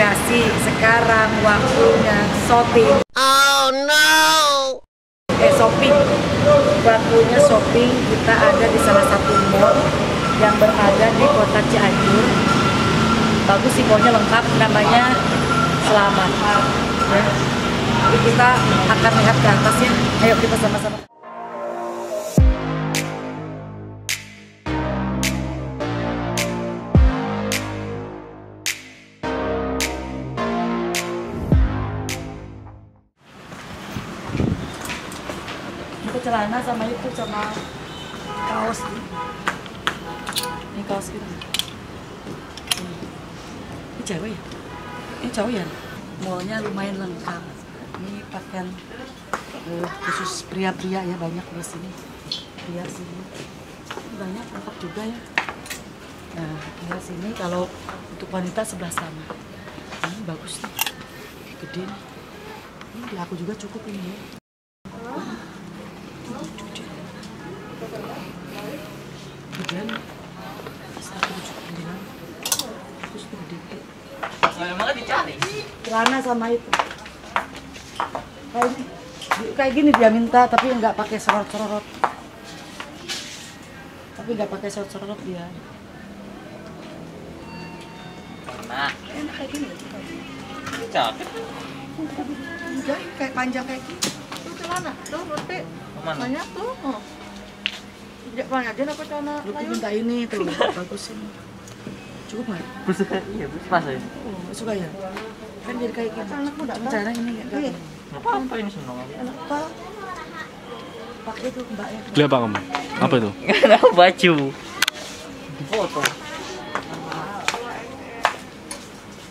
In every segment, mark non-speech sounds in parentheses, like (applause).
lagi sekreasi. Sekarang waktunya shopping. Oh no! Eh shopping. Waktunya shopping. Kita ada di salah satu mall yang berada di kota Cianjur. Bagus sih mallnya lengkap. Namanya Selamat. Ya. Jadi kita akan lihat ke atasnya. Ayo kita sama-sama. Celana sama itu sama kaos. Ini kaos gitu. Ini. Cewek ya? Ini cowok ya? Mallnya lumayan lengkap. Ini pakaian eh, khusus pria-pria ya banyak di sini. Pria sini. Ini banyak lengkap juga ya. Nah, pria sini kalau untuk wanita sebelah sana. Ini bagus nih. Gede nih. Ini aku juga cukup ini ya. Gedean. Satu. Terus dicari. celana sama itu kayak ini kayak gini dia minta tapi nggak pakai sorot-sorot tapi nggak pakai sorot-sorot dia Nah, enak kayak gini capek. enggak ini kayak panjang kayak gini Tuh celana, tuh. Ke mana? Banyak tuh. Oh. Ya, banyak aja apa celana lu minta ini tuh bagus ini cukup nggak Buset, iya, bus pas ya. oh suka ya kan jadi kayak gini Anak muda kan? cara ini nggak Iya. Apa apa ini enak apa pakai tuh mbaknya Beli apa kamu? Apa itu? Karena baju. Di foto.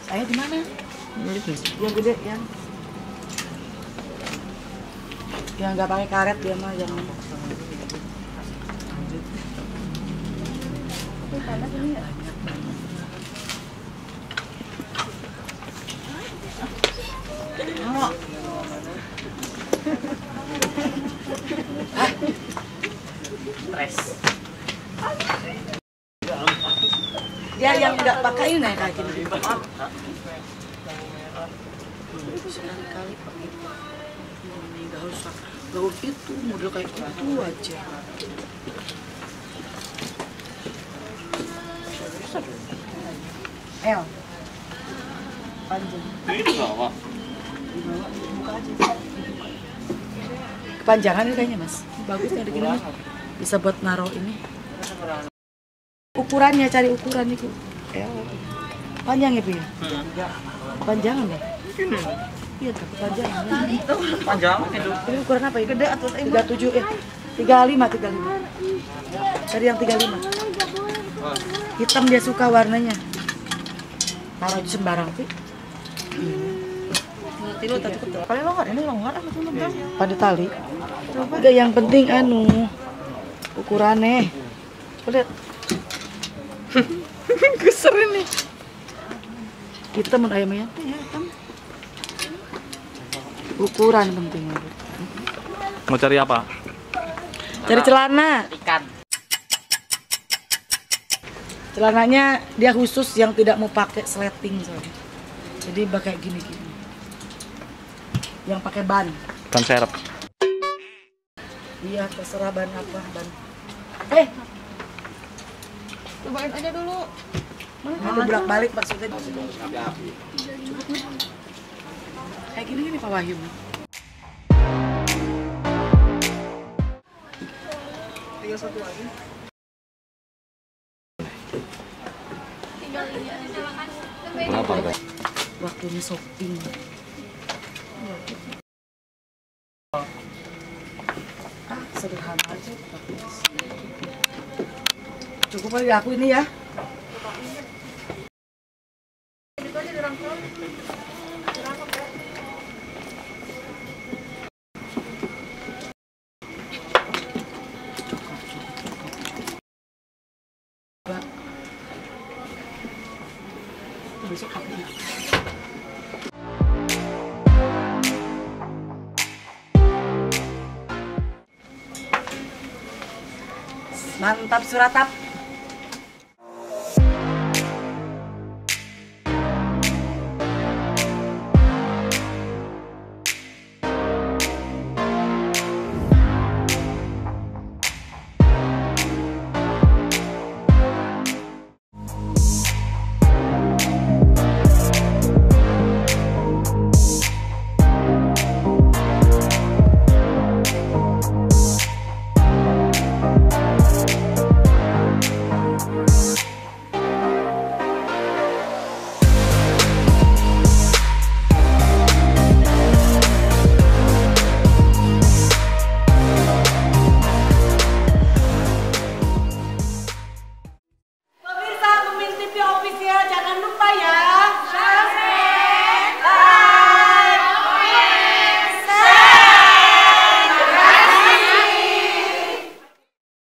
saya di mana Itu. yang gede yang yang nggak pakai karet dia mah yang banyak ini ya yang nggak pakai kayak gini sekali-kali pakai nggak harus harus itu model kayak gitu aja L. Panjang. Ini bawah. di bawah buka aja. Kepanjangan ini kayaknya mas. Bagus nih ada gini nih. bisa buat naruh ini. Ukurannya cari ukuran itu. L. Panjang ya Bu ya panjangan ya? Iya kepanjangan. Panjang itu. ini ukuran apa ini? Gede atau tiga tujuh eh tiga lima tiga lima. Cari yang tiga lima. Hitam dia suka warnanya taruh di sembarang sih. Paling longgar, ini longgar apa tuh lebih? pada tali. Enggak yang penting anu ukurannya. Coba lihat. (laughs) Geser ini. hitam mun ayamnya ya hitam. Ukuran penting. Mau cari apa? cari celana. Ikan. Celananya dia khusus yang tidak mau pakai sleting soalnya jadi pakai gini gini yang pakai ban. Kan serep. iya terserah ban apa ban. Eh! Cobain aja dulu. ada bolak balik maksudnya? Kayak gini gini Pak Wahyu. Kenapa waktunya shopping. Ah sederhana aja cukup kali aku ini ya besok Mantap suratap.